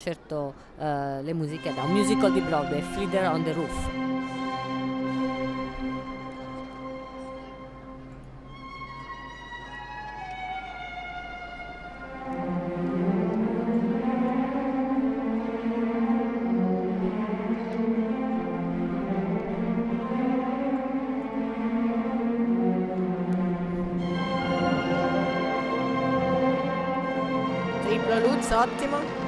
certo eh, le musiche da un musical di Broadway, Fiddler on the Roof. Triplo Lutz, ottimo.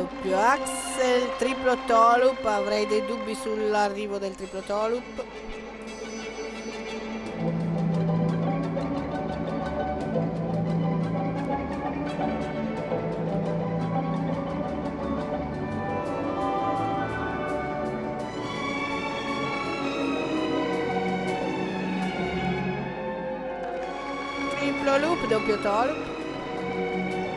Doppio axel, triplo tolup, avrei dei dubbi sull'arrivo del triplo tolup. Triplo loop, doppio tolup.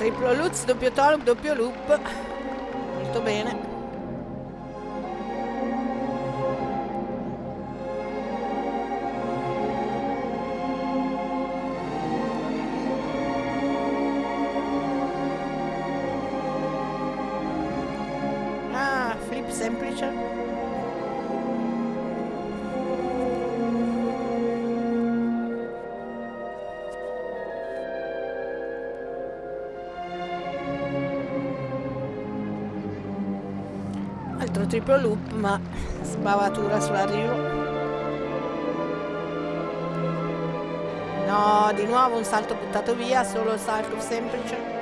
Triplo Lutz, doppio tolup, doppio loop. Molto bene. Ah, flip semplice. Altro triplo loop, ma sbavatura sull'arrivo. No, di nuovo un salto buttato via, solo il salto semplice.